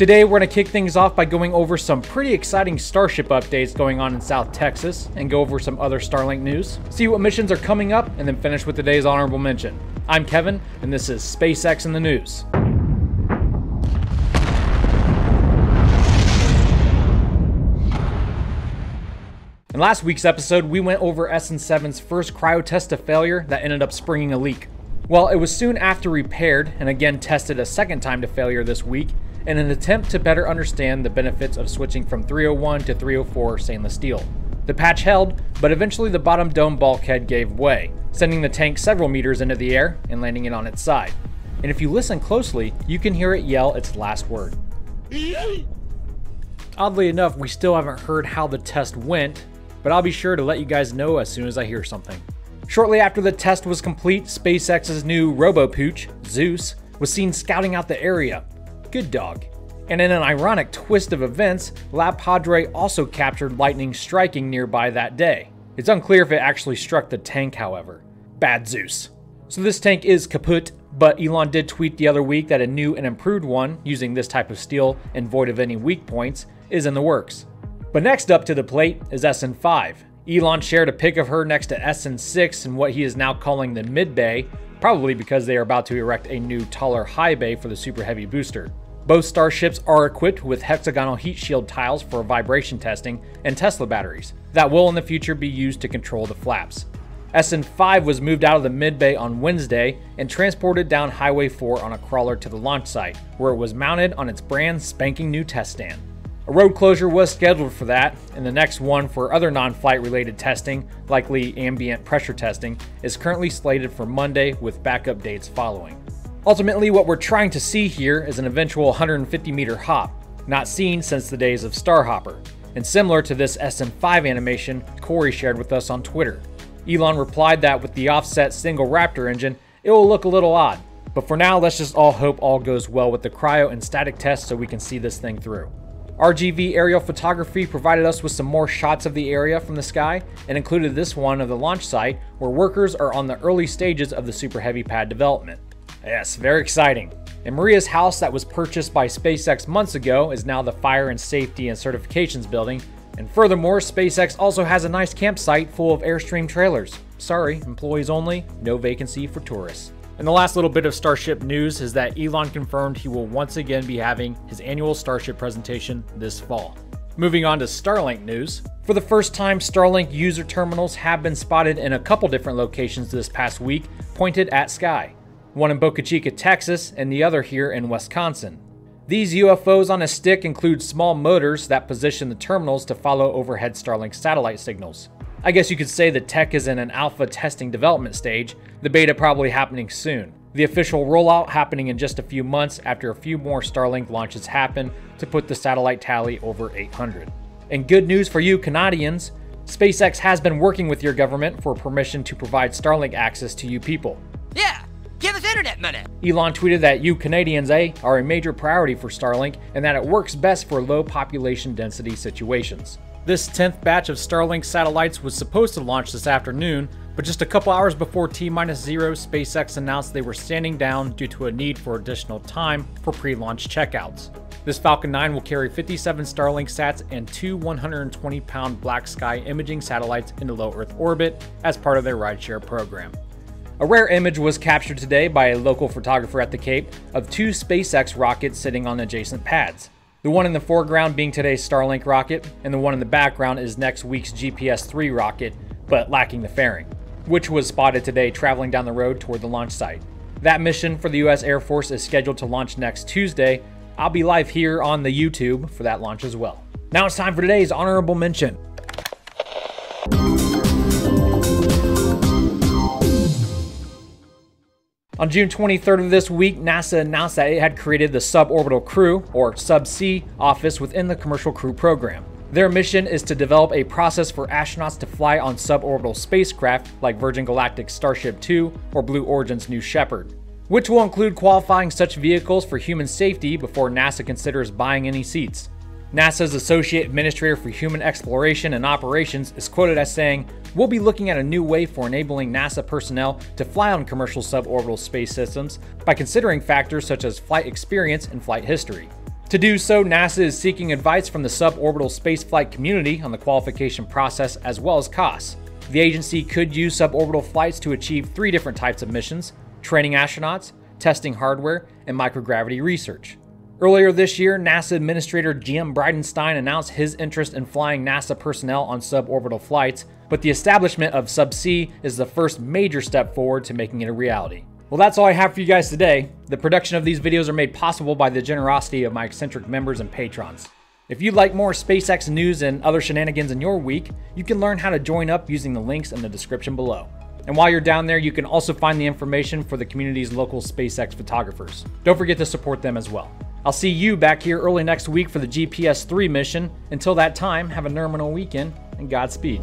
Today, we're going to kick things off by going over some pretty exciting Starship updates going on in South Texas and go over some other Starlink news, see what missions are coming up, and then finish with today's honorable mention. I'm Kevin, and this is SpaceX in the News. In last week's episode, we went over SN7's first cryo test to failure that ended up springing a leak. Well, it was soon after repaired and again tested a second time to failure this week, in an attempt to better understand the benefits of switching from 301 to 304 stainless steel. The patch held, but eventually the bottom dome bulkhead gave way, sending the tank several meters into the air and landing it on its side. And if you listen closely, you can hear it yell its last word. Oddly enough, we still haven't heard how the test went, but I'll be sure to let you guys know as soon as I hear something. Shortly after the test was complete, SpaceX's new RoboPooch, Zeus, was seen scouting out the area, Good dog. And in an ironic twist of events, LabPadre also captured lightning striking nearby that day. It's unclear if it actually struck the tank, however. Bad Zeus. So this tank is kaput, but Elon did tweet the other week that a new and improved one, using this type of steel and void of any weak points, is in the works. But next up to the plate is SN5. Elon shared a pic of her next to SN6 in what he is now calling the mid bay, probably because they are about to erect a new taller high bay for the Super Heavy booster. Both starships are equipped with hexagonal heat shield tiles for vibration testing and Tesla batteries that will in the future be used to control the flaps. SN5 was moved out of the mid bay on Wednesday and transported down Highway 4 on a crawler to the launch site, where it was mounted on its brand spanking new test stand. A road closure was scheduled for that, and the next one for other non flight related testing, likely ambient pressure testing, is currently slated for Monday with backup dates following. Ultimately, what we're trying to see here is an eventual 150 meter hop, not seen since the days of Starhopper, and similar to this SN5 animation Corey shared with us on Twitter. Elon replied that with the offset single Raptor engine, it will look a little odd. But for now, let's just all hope all goes well with the cryo and static tests so we can see this thing through. RGV aerial photography provided us with some more shots of the area from the sky and included this one of the launch site where workers are on the early stages of the Super Heavy pad development. Yes, very exciting. And Maria's house that was purchased by SpaceX months ago is now the Fire and Safety and Certifications building. And furthermore, SpaceX also has a nice campsite full of Airstream trailers. Sorry, employees only, no vacancy for tourists. And the last little bit of Starship news is that Elon confirmed he will once again be having his annual Starship presentation this fall. Moving on to Starlink news. For the first time, Starlink user terminals have been spotted in a couple different locations this past week, pointed at sky one in Boca Chica, Texas, and the other here in Wisconsin. These UFOs on a stick include small motors that position the terminals to follow overhead Starlink satellite signals. I guess you could say the tech is in an alpha testing development stage, the beta probably happening soon. The official rollout happening in just a few months after a few more Starlink launches happen to put the satellite tally over 800. And good news for you Canadians, SpaceX has been working with your government for permission to provide Starlink access to you people. Yeah, Give us internet money. Elon tweeted that you Canadians, eh, are a major priority for Starlink and that it works best for low population density situations. This 10th batch of Starlink satellites was supposed to launch this afternoon, but just a couple hours before T minus zero, SpaceX announced they were standing down due to a need for additional time for pre launch checkouts. This Falcon 9 will carry 57 Starlink sats and two 120 pound BlackSky imaging satellites into low Earth orbit as part of their rideshare program. A rare image was captured today by a local photographer at the Cape of two SpaceX rockets sitting on adjacent pads. The one in the foreground being today's Starlink rocket, and the one in the background is next week's GPS 3 rocket, but lacking the fairing, which was spotted today traveling down the road toward the launch site. That mission for the US Air Force is scheduled to launch next Tuesday. I'll be live here on the YouTube for that launch as well. Now it's time for today's honorable mention. On June 23rd of this week, NASA announced that it had created the Suborbital Crew, or SubC, office within the Commercial Crew program. Their mission is to develop a process for astronauts to fly on suborbital spacecraft like Virgin Galactic's Starship 2 or Blue Origin's New Shepard, which will include qualifying such vehicles for human safety before NASA considers buying any seats. NASA's Associate Administrator for Human Exploration and Operations is quoted as saying, We'll be looking at a new way for enabling NASA personnel to fly on commercial suborbital space systems by considering factors such as flight experience and flight history. To do so, NASA is seeking advice from the suborbital spaceflight community on the qualification process as well as costs. The agency could use suborbital flights to achieve three different types of missions training astronauts, testing hardware, and microgravity research. Earlier this year, NASA Administrator Jim Bridenstine announced his interest in flying NASA personnel on suborbital flights, but the establishment of SubC is the first major step forward to making it a reality. Well, that's all I have for you guys today. The production of these videos are made possible by the generosity of my Xcentric members and patrons. If you'd like more SpaceX news and other shenanigans in your week, you can learn how to join up using the links in the description below. And while you're down there, you can also find the information for the community's local SpaceX photographers. Don't forget to support them as well. I'll see you back here early next week for the GPS 3 mission. Until that time, have a terminal weekend and Godspeed.